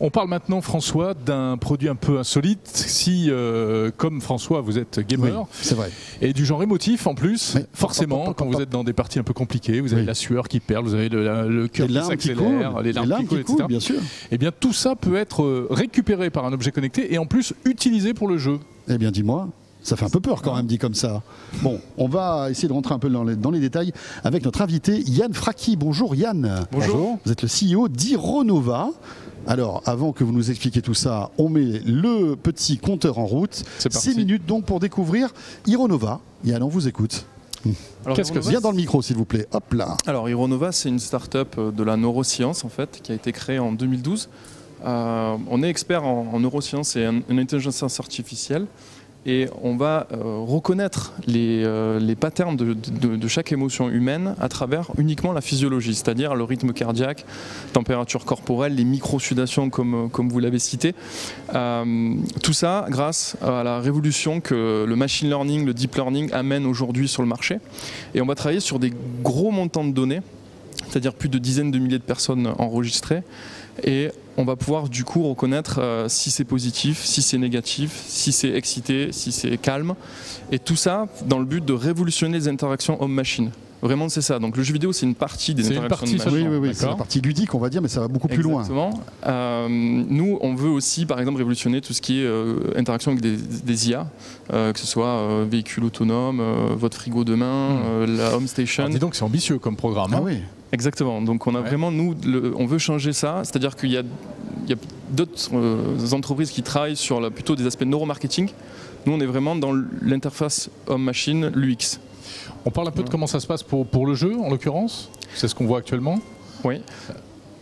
On parle maintenant, François, d'un produit un peu insolite. Si, euh, comme François, vous êtes gamer, c'est vrai. et du genre émotif en plus, Oui. forcément, Pop, pop, pop, quand vous êtes dans des parties un peu compliquées, vous avez Oui. la sueur qui perle, vous avez le, le cœur Les qui larmes qui s'accélère, coulent, les larmes, qui coulent, etc. coulent, bien sûr. Eh bien, tout ça peut être euh, récupéré par un objet connecté et en plus utilisé pour le jeu. Eh bien, dis-moi. Ça fait un peu peur quand même dit comme ça. Bon, on va essayer de rentrer un peu dans les, dans les détails avec notre invité Yann Fraki. Bonjour Yann. Bonjour. Vous êtes le CEO d'Ironova. Alors, avant que vous nous expliquiez tout ça, on met le petit compteur en route. C'est parti. 6 minutes donc pour découvrir Ironova. Yann, on vous écoute. Alors, Qu'est-ce que Ironova, Bien dans le micro, s'il vous plaît. Hop là. Alors Ironova, c'est une start-up euh, de la neuroscience en fait, qui a été créée en 2012. Euh, on est expert en, en neurosciences et en, en intelligence artificielle. Et on va euh, reconnaître les, euh, patterns de, chaque émotion humaine à travers uniquement la physiologie, c'est-à-dire le rythme cardiaque, température corporelle, les micro-sudations comme, euh, comme vous l'avez cité. Tout ça grâce à la révolution que le machine learning, le deep learning amène aujourd'hui sur le marché. Et on va travailler sur des gros montants de données, c'est-à-dire plus de dizaines de milliers de personnes enregistrées. Et on va pouvoir du coup reconnaître euh, si c'est positif, si c'est négatif, si c'est excité, si c'est calme. Et tout ça dans le but de révolutionner les interactions homme-machine. Vraiment, c'est ça. Donc le jeu vidéo, c'est une partie des C'est une interactions partie de. Oui, oui, oui. C'est la partie ludique, on va dire, mais ça va beaucoup plus loin. Exactement. Euh, nous, on veut aussi, par exemple, révolutionner tout ce qui est euh, interaction avec des, des IA, euh, que ce soit euh, véhicule autonome, euh, votre frigo de main, Hmm. euh, la home station. Alors, dis donc, c'est ambitieux comme programme. Ah hein. oui. Exactement. Donc, on a Ouais. vraiment, nous, le- on veut changer ça. C'est-à-dire qu'il y a, d'autres euh, entreprises qui travaillent sur la- plutôt des aspects neuromarketing. Nous, on est vraiment dans l'interface homme-machine, l'UX. On parle un peu de comment ça se passe pour, pour le jeu, en l'occurrence. C'est ce qu'on voit actuellement. Oui.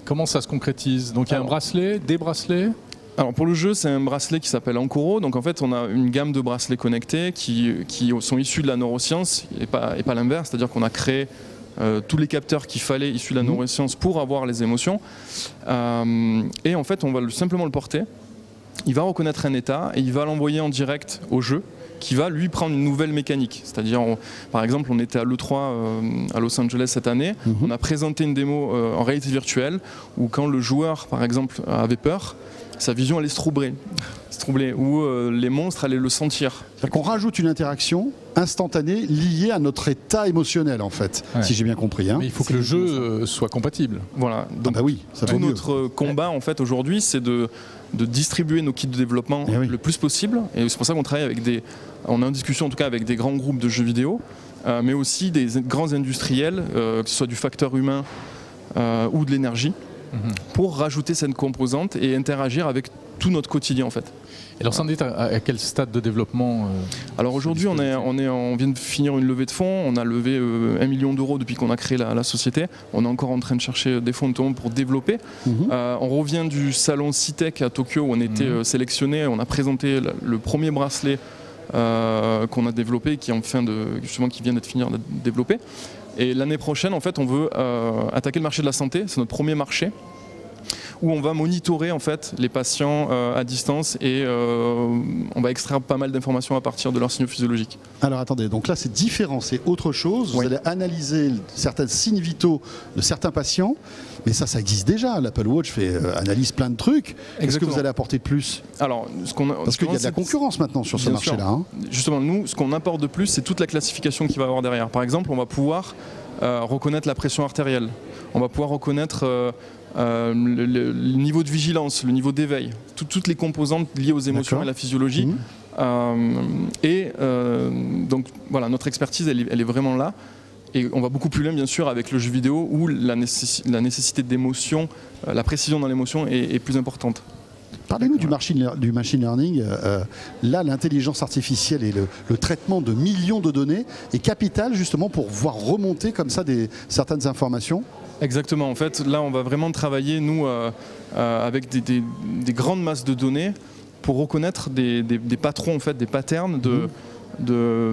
Comment ça se concrétise? Donc, il y a un bracelet, des bracelets? Alors pour le jeu, c'est un bracelet qui s'appelle Ankoro. Donc en fait, on a une gamme de bracelets connectés qui, qui sont issus de la neuroscience et pas, et pas l'inverse. C'est-à-dire qu'on a créé euh, tous les capteurs qu'il fallait issus de la Mhm. neuroscience pour avoir les émotions. Euh, et en fait, on va le- simplement le porter. Il va reconnaître un état et il va l'envoyer en direct au jeu qui va lui prendre une nouvelle mécanique. C'est-à-dire, par exemple, on était à l'E3 euh, à Los Angeles cette année, Mhm. on a présenté une démo euh, en réalité virtuelle où quand le joueur, par exemple, avait peur, sa vision allait se troubler, se troubler ou euh, les monstres allaient le sentir. C'est-à-dire qu'on rajoute une interaction instantanée liée à notre état émotionnel, en fait, Ouais. si j'ai bien compris. hein. Mais il faut que le jeu euh, soit compatible. Voilà. Ah Donc bah oui, ça va tout notre euh, combat en fait aujourd'hui, c'est de, de distribuer nos kits de développement Eh oui. le plus possible. Et c'est pour ça qu'on travaille avec des, on est en discussion en tout cas avec des grands groupes de jeux vidéo, euh, mais aussi des grands industriels, euh, que ce soit du facteur humain euh, ou de l'énergie, Mhm. pour rajouter cette composante et interagir avec tout notre quotidien en fait. Et alors, est à, à quel stade de développement euh, Alors aujourd'hui, on, est, on, est, on vient de finir une levée de fonds. On a levé euh, un million d'euros depuis qu'on a créé la, la société. On est encore en train de chercher des fonds notamment pour développer. Mhm. Euh, on revient du salon CITEC à Tokyo où on était Mhm. euh, sélectionné. On a présenté le, le premier bracelet euh, qu'on a développé, qui est en fin de justement qui vient d'être fini d'être développé. Et l'année prochaine, en fait, on veut euh, attaquer le marché de la santé. C'est notre premier marché où on va monitorer en fait les patients euh, à distance et euh, on va extraire pas mal d'informations à partir de leurs signaux physiologiques. Alors attendez, donc là c'est différent, c'est autre chose. Vous Oui. allez analyser certains signes vitaux de certains patients, mais ça, ça existe déjà. L'Apple Watch fait euh, analyse plein de trucs. Qu'est-ce que vous allez apporter de plus? Alors, ce qu'on a- Parce qu'il y a de la concurrence maintenant sur ce marché-là. hein. Justement, nous, ce qu'on apporte de plus, c'est toute la classification qu'il va y avoir derrière. Par exemple, on va pouvoir euh, reconnaître la pression artérielle. On va pouvoir reconnaître euh, euh, le, niveau de vigilance, le niveau d'éveil, tout- toutes les composantes liées aux émotions et la physiologie. Mhm. Euh, et euh, donc, voilà, notre expertise, elle est, elle est vraiment là. Et on va beaucoup plus loin, bien sûr, avec le jeu vidéo où la, nécessi- la nécessité d'émotion, la précision dans l'émotion est, est plus importante. Parlez-nous du, machine- du machine learning. Euh, là, l'intelligence artificielle et le, le traitement de millions de données est capital justement pour voir remonter comme ça des, certaines informations. Exactement. En fait, là, on va vraiment travailler, nous, euh, euh, avec des, des- des grandes masses de données pour reconnaître des patrons, en fait, des patterns de, Mhm. De,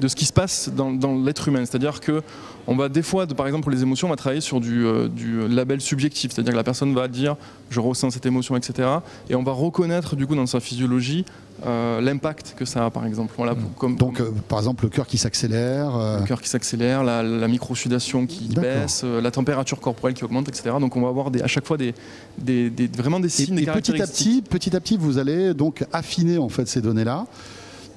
de ce qui se passe dans, dans l'être humain. C'est-à-dire que on va des fois, de- par exemple pour les émotions, on va travailler sur du, euh, du label subjectif, c'est-à-dire que la personne va dire je ressens cette émotion, etc. Et on va reconnaître du coup dans sa physiologie euh, l'impact que ça a, par exemple. Voilà, pour- comme, Donc, euh, par exemple, le cœur qui s'accélère. euh, le cœur qui s'accélère, la, la microsudation qui baisse, la température corporelle qui augmente, etc. Donc on va avoir des, à chaque fois des, des, des- vraiment des Et, signes, des et petit à petit, petit à petit, vous allez donc affiner en fait ces données-là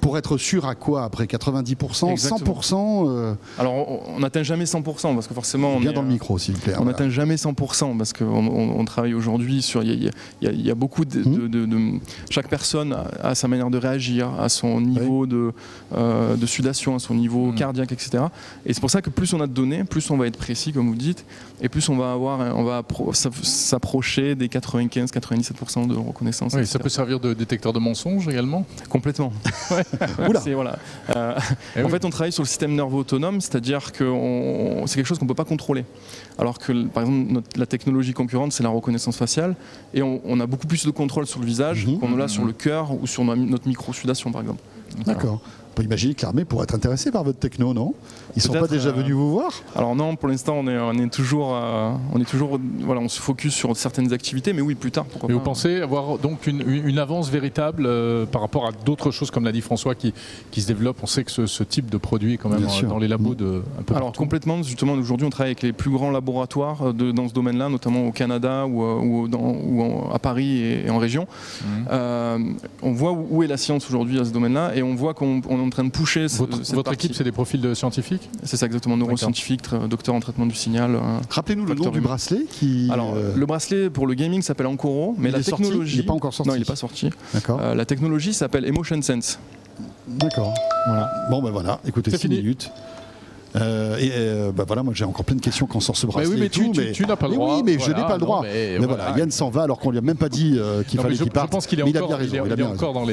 pour être sûr à quoi après 90%, Exactement. 100%. euh, Alors on- n'atteint jamais 100% parce que forcément on bien est, dans le euh, micro, s'il vous plaît. On Voilà. n'atteint jamais 100% parce qu'on on, on travaille aujourd'hui sur. Il y a- y, y beaucoup de, de- de- de- Chaque personne a, a sa manière de réagir, à son niveau de, euh, de sudation, à son niveau Mhm. cardiaque, etc. Et c'est pour ça que plus on a de données, plus on va être précis, comme vous dites, et plus on va avoir, on va appro- s'app- s'approcher des 95-97% de reconnaissance. Oui, etc. ça peut servir de détecteur de mensonges également. Complètement. Oula. C'est- voilà. Euh, Eh en oui. fait, on travaille sur le système nerveux autonome, c'est-à-dire que c'est quelque chose qu'on ne peut pas contrôler. Alors que, par exemple, notre- la technologie concurrente, c'est la reconnaissance faciale, et on, on a beaucoup plus de contrôle sur le visage Mhm. qu'on l'a sur le cœur ou sur no- notre micro-sudation, par exemple. D'accord. On peut imaginer que l'armée pourrait être intéressée par votre techno, non? Ils sont pas déjà euh, venus vous voir? Alors non, pour l'instant, on est, on est toujours, euh, on est toujours, voilà, on se focus sur certaines activités, mais oui, plus tard, pourquoi Mais pas. vous pensez avoir donc une, une avance véritable euh, par rapport à d'autres choses, comme l'a dit François, qui, qui se développent? On sait que ce, ce type de produit est quand même euh, dans les labos de un peu Alors partout. complètement, justement, aujourd'hui on travaille avec les plus grands laboratoires euh, de- dans ce domaine-là, notamment au Canada ou, euh, ou dans- ou en- à Paris et, et en région. Euh, on voit où où est la science aujourd'hui à ce domaine-là et on voit qu'on en train de pousser ce- Votre, cette votre équipe, c'est des profils de scientifiques C'est ça exactement, neuroscientifique, tra- docteur en traitement du signal. Rappelez-nous le nom du bracelet qui. Alors euh, le bracelet pour le gaming s'appelle Ankoro, mais il la est sorti? Technologie... Il n'est pas encore sorti. Non, il n'est pas sorti. D'accord. Euh, la technologie s'appelle Emotion Sense. D'accord. Voilà. Bon, ben voilà, écoutez, C'est 6 fini. minutes. Euh, et euh, bah voilà, moi j'ai encore plein de questions quand on sort ce Mais bracelet. oui, mais et tu, tout, tu- mais- tu n'as pas le mais droit. Oui, mais je Voilà, n'ai pas le non, droit. mais Mais voilà. voilà, Yann s'en va alors qu'on lui a même pas dit euh, qu'il mais fallait je, qu'il je parte. pense qu'il est, Mais il a encore, il est- il encore dans les.